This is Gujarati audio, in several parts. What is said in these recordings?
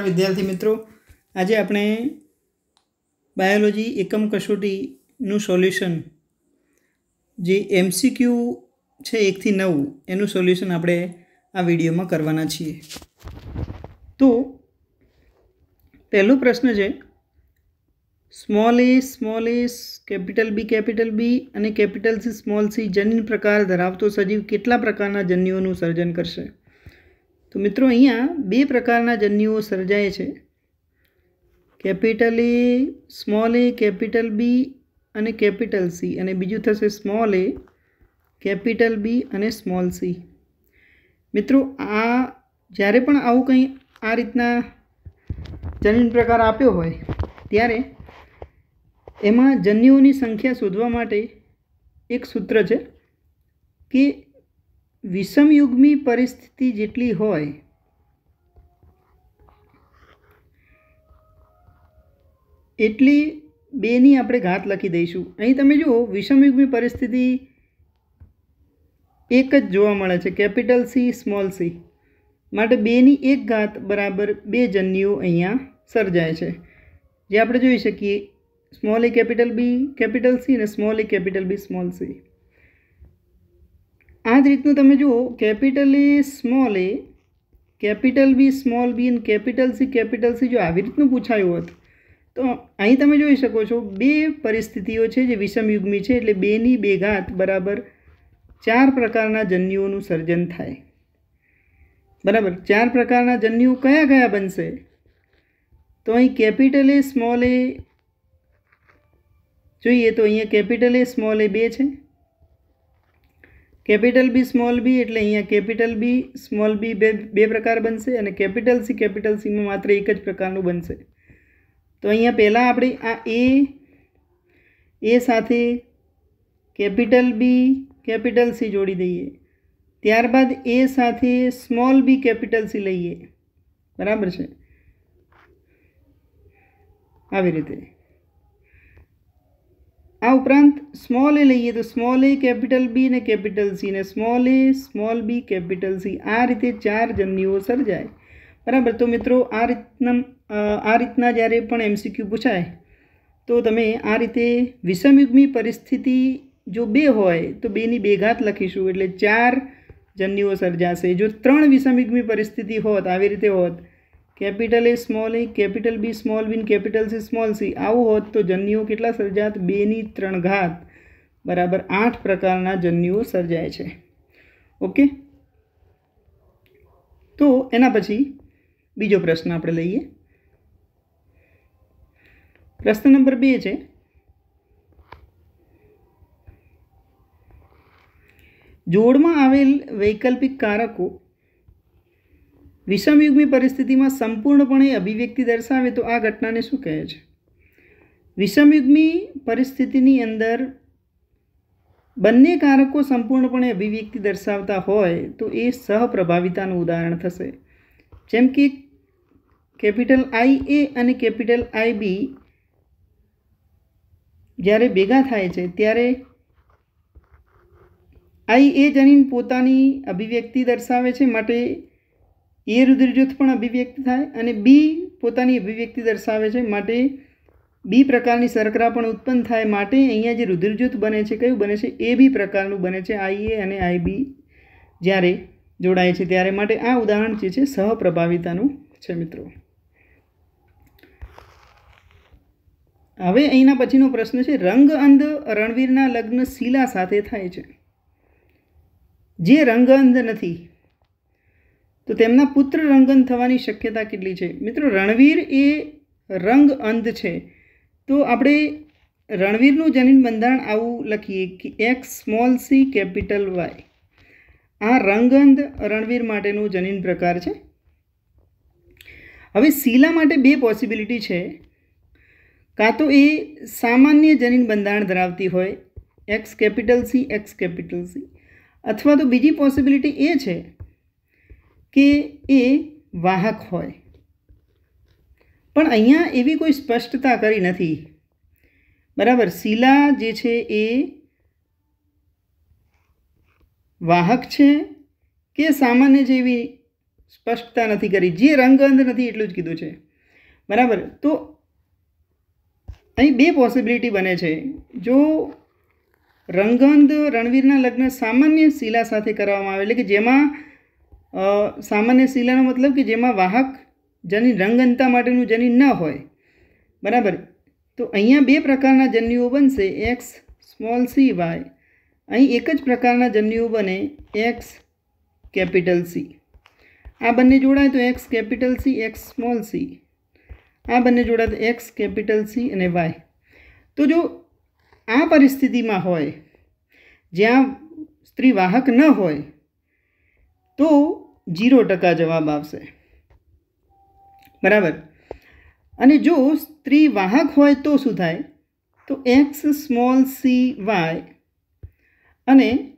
વિદ્યાર્થી મિત્રો, આજે આપણે બાયોલોજી એકમ કસોટીનું સોલ્યુશન, જે એમસીક્યુ છે એકથી નવ, એનું સોલ્યુશન આપણે આ વિડીયોમાં કરવાના છીએ. તો, પહેલો પ્રશ્ન છે, small A small A, capital B capital B અને કેપિટલ સી, સ્મોલ સી જન્યુ પ્રકાર ધરાવતો સજીવ કેટલા પ્રકારના જન્યુઓનું સર્જન કરશે? તો મિત્રો અહીંયા બે પ્રકારના જન્યુઓ સર્જાય છે. Capital A small A, capital B અને કેપિટલ સી. અને બીજું થશે સ્મોલ એ, કેપિટલ બી અને સ્મોલ સી. મિત્રો આ જ્યારે પણ આવું કંઈ આ રીતના જનીન પ્રકાર આપ્યો હોય, ત્યારે એમાં જન્યુઓની સંખ્યા શોધવા માટે એક સૂત્ર છે કે વિષમયુગ્મી પરિસ્થિતિ જેટલી હોય, એટલી બેની આપણે ઘાત લખી દઈશું. અહીં તમે જુઓ વિષમયુગ્મી પરિસ્થિતિ એક જ જોવા મળે છે, કેપિટલ સી, સ્મોલ સી. માટે બેની એક ઘાત બરાબર બે જન્યુઓ અહીંયા સર્જાય છે. જે આપણે જોઈ શકીએ, small A capital B, capital C અને small A capital B, small C. આ જ રીતનું તમે જુઓ capital A small A capital B small B અને કેપિટલ સી કેપિટલ સી જો આવી રીતનું પૂછાયું હોત, તો અહીં તમે જોઈ શકો છો બે પરિસ્થિતિઓ છે જે વિષમયુગ્મી છે એટલે બેની બે ઘાત બરાબર ચાર પ્રકારના જન્યુઓનું સર્જન થાય. બરાબર, ચાર પ્રકારના જન્યુઓ કયા કયા બનશે? તો અહીં કેપિટલ એ સ્મોલ એ જોઈએ તો અહીંયા કેપિટલ એ સ્મોલ એ બે છે. કેપિટલ બી, સ્મોલ બી એટલે અહીંયા કેપિટલ બી, સ્મોલ બી બે બે પ્રકાર બનશે અને કેપિટલ સી, કેપિટલ સીમાં માત્ર એક જ પ્રકારનું બનશે. તો અહીંયા પહેલાં આપણે આ એ એ સાથે કેપિટલ બી, કેપિટલ સી જોડી દઈએ. ત્યારબાદ એ સાથે સ્મોલ બી, કેપિટલ સી લઈએ. બરાબર છે? આવી રીતે. આ ઉપરાંત સ્મોલ એ લઈએ તો સ્મોલ એ, કેપિટલ બી ને કેપિટલ સી ને small A, small B, capital C. આ રીતે ચાર જન્યુઓ સર્જાય. બરાબર? તો મિત્રો, આ રીતના આ રીતના જ્યારે પણ એમસીક્યુ પૂછાય, તો તમે આ રીતે વિષમયુગ્મી પરિસ્થિતિ જો બે હોય, તો બેની બે ઘાત લખીશું. એટલે ચાર જન્યુઓ સર્જાશે. જો ત્રણ વિષમયુગ્મી પરિસ્થિતિ હોત, આવી રીતે હોત capital A small A, capital B small B capital C small C. આવું હોત તો જન્યુઓ કેટલા સર્જાત? બેની ત્રણ ઘાત. બરાબર આઠ પ્રકારના જન્યુઓ સર્જાય છે. ઓકે? તો એના પછી બીજો પ્રશ્ન આપણે લઈએ. પ્રશ્ન નંબર બે છે. જોડમાં આવેલ વૈકલ્પિક કારકો વિષમયુગ્મી પરિસ્થિતિમાં સંપૂર્ણપણે અભિવ્યક્તિ દર્શાવે તો આ ઘટનાને શું કહે છે? વિષમયુગ્મી પરિસ્થિતિની અંદર બંને કારકો સંપૂર્ણપણે અભિવ્યક્તિ દર્શાવતા હોય તો એ સહપ્રભાવિતાનું ઉદાહરણ થશે. જેમ કે કેપિટલ આઈ એ અને કેપિટલ આઈ બી જ્યારે ભેગા થાય છે, ત્યારે આઈ એ જનીન પોતાની અભિવ્યક્તિ દર્શાવે છે, માટે એ રુધિરજૂથ પણ અભિવ્યક્ત થાય અને બી પોતાની અભિવ્યક્તિ દર્શાવે છે. માટે બી પ્રકારની શર્કરા પણ ઉત્પન્ન થાય માટે અહીંયા જે રુધિરજૂથ બને છે, કયું બને છે? એ બી પ્રકારનું બને છે, આઈ એ અને આઈ બી જ્યારે જોડાય છે ત્યારે. માટે આ ઉદાહરણ જે છે, સહપ્રભાવિતાનું છે મિત્રો. હવે અહીંના પછીનો પ્રશ્ન છે, રંગ અંધ રણવીરના લગ્ન શીલા સાથે થાય છે. જે રંગ અંધ નથી તો તેમના પુત્ર રંગન થવાની શક્યતા કેટલી છે? મિત્રો, રણવીર એ રંગ અંધ છે. તો આપણે રણવીરનું જનીન બંધારણ આવું લખીએ કે X small C capital Y આ રંગંધ રણવીર માટેનું જનીન પ્રકાર છે. હવે શીલા માટે બે પોસિબિલિટી છે. કાં તો એ સામાન્ય જનીન બંધારણ ધરાવતી હોય X capital C X capital C અથવા તો બીજી પોસિબિલિટી એ છે કે એ વાહક હોય. પણ અહીંયા એવી કોઈ સ્પષ્ટતા કરી નથી. બરાબર, શીલા જે છે એ વાહક છે કે સામાન્ય જેવી સ્પષ્ટતા નથી કરી. જે રંગગંધ નથી એટલું જ કીધું છે. બરાબર, તો અહીં બે પોસિબિલિટી બને છે. જો રંગગંધ રણવીરના લગ્ન સામાન્ય શિલા સાથે કરવામાં આવે, એટલે કે જેમાં સામાન્ય શિલાનો મતલબ કે જેમાં વાહક જનીન રંગનતા માટેનું જનીન ન હોય. બરાબર? તો અહીંયા બે પ્રકારના જન્યુઓ બનશે. X small C Y. અહીં એક જ પ્રકારના જન્યુઓ બને. X capital C. આ બંને જોડાય તો X capital C, X small C. આ બંને જોડાય તો એક્સ કેપિટલ સી અને વાય. તો જો આ પરિસ્થિતિમાં હોય, જ્યાં સ્ત્રી વાહક ન હોય, તો જીરો ટકા જવાબ આવશે. બરાબર? અને જો સ્ત્રી વાહક હોય તો શું થાય? તો એક્સ સ્મોલ સી વાય અને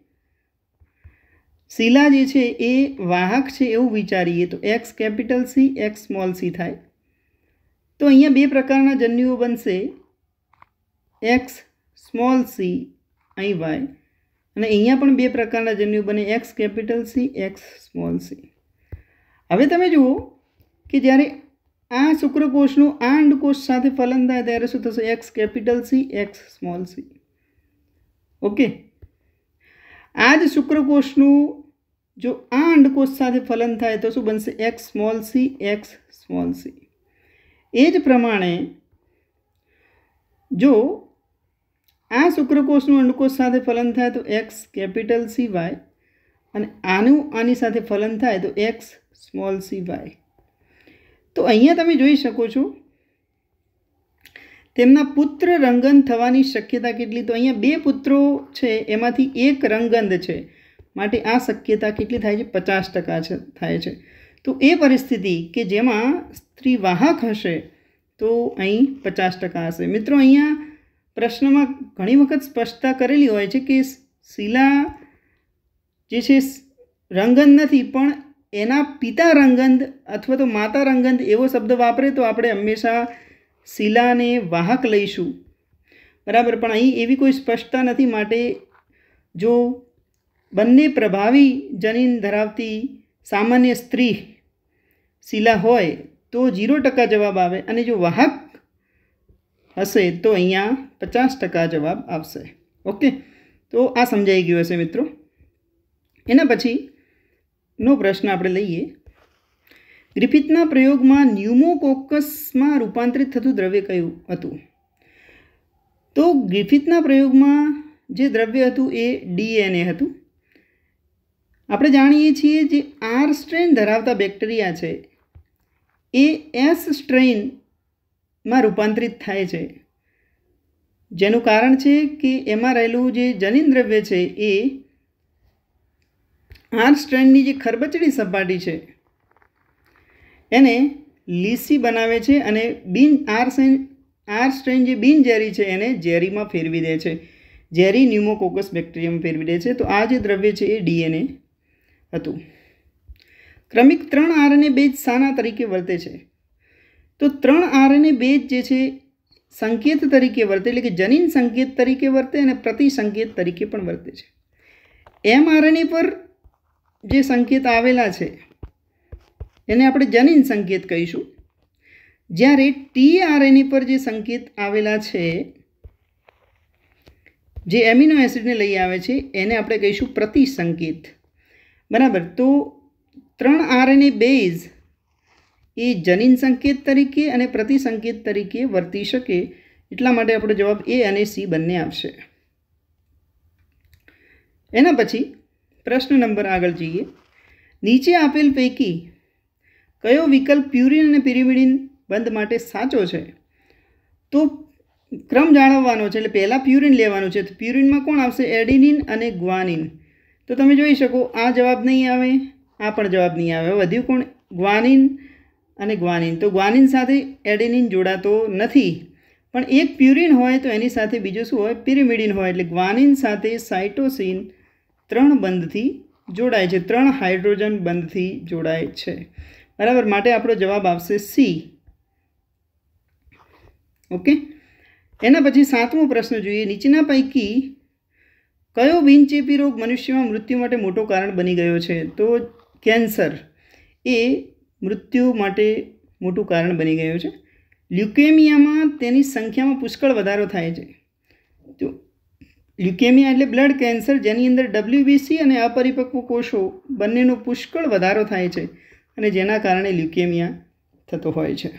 શિલા જે છે એ વાહક છે એવું વિચારીએ તો X capital C, X small C થાય. તો અહીંયા બે પ્રકારના જન્યુઓ બનશે. એક્સ સ્મોલ સી, અહીં વાય. અને અહીંયા પણ બે પ્રકારના જન્યુ બને X capital C X small C હવે તમે જુઓ કે જ્યારે આ શુક્રકોષનું આ અંડકોષ સાથે ફલન થાય ત્યારે શું થશે? X capital C X small C okay આ જ શુક્રકોષનું જો આ અંડકોષ સાથે ફલન થાય તો શું બનશે? X small C X small C એ જ પ્રમાણે જો આ શુક્રકોષનું અંડકોષ સાથે ફલન થાય તો એક્સ કેપિટલ સી વાય અને આનું આની સાથે ફલન થાય તો એક્સ સ્મોલ સી વાય તો અહીંયા તમે જોઈ શકો છો, તેમના પુત્ર રંગન થવાની શક્યતા કેટલી? તો અહીંયા બે પુત્રો છે, એમાંથી એક રંગંદ છે. માટે આ શક્યતા કેટલી થાય છે? પચાસ ટકા છે, થાય છે. તો એ પરિસ્થિતિ કે જેમાં સ્ત્રી વાહક હશે તો અહીં પચાસ ટકા હશે. મિત્રો, અહીંયા પ્રશ્નમાં ઘણી વખત સ્પષ્ટતા કરેલી હોય છે કે શિલા જે છે રંગંધ નથી, પણ એના પિતા રંગંધ અથવા તો માતા રંગંધ એવો શબ્દ વાપરે તો આપણે હંમેશા શિલાને વાહક લઈશું. બરાબર, પણ અહીં એવી કોઈ સ્પષ્ટતા નથી માટે જો બંને પ્રભાવી જનીન ધરાવતી સામાન્ય સ્ત્રી શિલા હોય તો જીરો ટકા જવાબ આવે અને જો વાહક હશે તો અહીંયા પચાસ ટકા જવાબ આવશે. ઓકે? તો આ સમજાઈ ગયું હશે મિત્રો. એના પછીનો પ્રશ્ન આપણે લઈએ. ગ્રિફિથના પ્રયોગમાં ન્યુમોકોકસમાં રૂપાંતરિત થતું દ્રવ્ય કયું હતું? તો ગ્રિફિથના પ્રયોગમાં જે દ્રવ્ય હતું એ ડીએનએ હતું. આપણે જાણીએ છીએ જે આર સ્ટ્રેન ધરાવતા બેક્ટેરિયા છે, એ એસ સ્ટ્રેઇનમાં રૂપાંતરિત થાય છે. જેનું કારણ છે કે એમાં રહેલું જે જનીન દ્રવ્ય છે એ આર સ્ટ્રેન્ડની જે ખરબચડી સપાટી છે, એને લીસી બનાવે છે અને બિન આર આર સ્ટ્રેન જે બિનઝેરી છે એને ઝેરીમાં ફેરવી દે છે. ઝેરી ન્યુમોકોકસ બેક્ટેરિયામાં ફેરવી દે છે. તો આ જે દ્રવ્ય છે એ ડીએનએ હતું. ક્રમિક ત્રણ આરએનએ બેજ સાના તરીકે વર્તે છે. તો ત્રણ આરએનએ બેજ જે છે સંકેત તરીકે વર્તે, એટલે કે જનીન સંકેત તરીકે વર્તે અને પ્રતિ સંકેત તરીકે પણ વર્તે છે. એમ આરએનએ પર જે સંકેત આવેલા છે, એને આપણે જનીન સંકેત કહીશું. જ્યારે ટી આરએનએ પર જે સંકેત આવેલા છે, જે એમિનો એસિડને લઈ આવે છે, એને આપણે કહીશું પ્રતિ સંકેત. બરાબર? તો ત્રણ આરએનએ બેઝ એ જનીન સંકેત તરીકે અને પ્રતિસંકેત તરીકે વર્તી શકે એટલા માટે આપણો જવાબ એ અને સી બંને આવશે. એના પછી પ્રશ્ન નંબર આગળ જઈએ. નીચે આપેલ પૈકી કયો વિકલ્પ પ્યુરિન અને પિરિમિડિન બંધ માટે સાચો છે? તો ક્રમ જાળવવાનો છે એટલે પહેલાં પ્યુરિન લેવાનું છે. તો પ્યુરિનમાં કોણ આવશે? એડિનિન અને ગ્વાનિન. તો તમે જોઈ શકો, આ જવાબ નહીં આવે, આ પણ જવાબ નહીં આવે. વધ્યું કોણ? ગ્વાનિન અને ગ્વાનિન તો ગ્વાનિન સાથે એડેનિન જોડાતો નથી. પણ એક પ્યુરિન હોય તો એની સાથે બીજું શું હોય? પિરિમિડિન હોય. એટલે ગ્વાનિન સાથે સાઇટોસિન ત્રણ બંધથી જોડાય છે. ત્રણ હાઇડ્રોજન બંધથી જોડાય છે. બરાબર? માટે આપણો જવાબ આવશે સી ઓકે એના પછી સાતમો પ્રશ્ન જોઈએ. નીચેના પૈકી કયો બિનચેપી રોગ મનુષ્યમાં મૃત્યુ માટે મોટો કારણ બની ગયો છે? તો કેન્સર એ મૃત્યુ માટે મોટું કારણ બની ગયું છે. લ્યુકેમિયામાં તેની સંખ્યામાં પુષ્કળ વધારો થાય છે. તો લ્યુકેમિયા એટલે બ્લડ કેન્સર, જેની અંદર ડબલ્યુબીસી અને અપરિપક્વ કોષો બંનેનો પુષ્કળ વધારો થાય છે અને જેના કારણે લ્યુકેમિયા થતો હોય છે.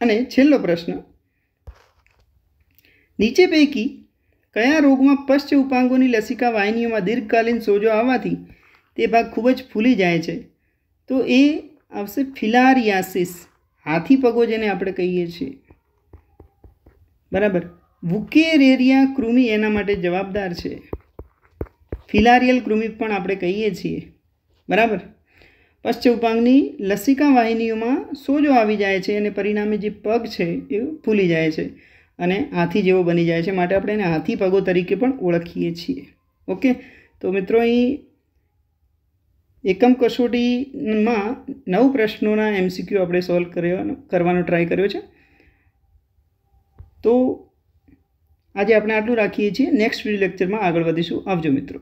અને છેલ્લો પ્રશ્ન, નીચે પૈકી કયા રોગમાં પશ્ચ ઉપાંગોની લસિકા વાહિનીઓમાં દીર્ઘકાલીન સોજો આવવાથી તે ભાગ ખૂબ જ ફૂલી જાય છે? તો એ આવશે ફિલારિયાસિસ. હાથી પગો જેને આપણે કહીએ છીએ. બરાબર. વુકેરેરિયા કૃમિ એના માટે જવાબદાર છે. ફિલારિયલ કૃમિ પણ આપણે કહીએ છીએ. બરાબર. પશ્ચઉપાંગની લસિકા વાહિનીઓમાં સોજો આવી જાય છે અને પરિણામે જે પગ છે એ ફૂલી જાય છે અને હાથી જેવો બની જાય છે. માટે આપણે એને હાથી પગો તરીકે પણ ઓળખીએ છીએ. ઓકે? તો મિત્રો, અહીં એકમ કસોટીમાં નવ પ્રશ્નોના એમસીક્યુ આપણે સોલ્વ કર્યો, કરવાનો ટ્રાય કર્યો છે. તો આજે આપણે આટલું રાખીએ છીએ. નેક્સ્ટ લેક્ચરમાં આગળ વધીશું. આવજો મિત્રો.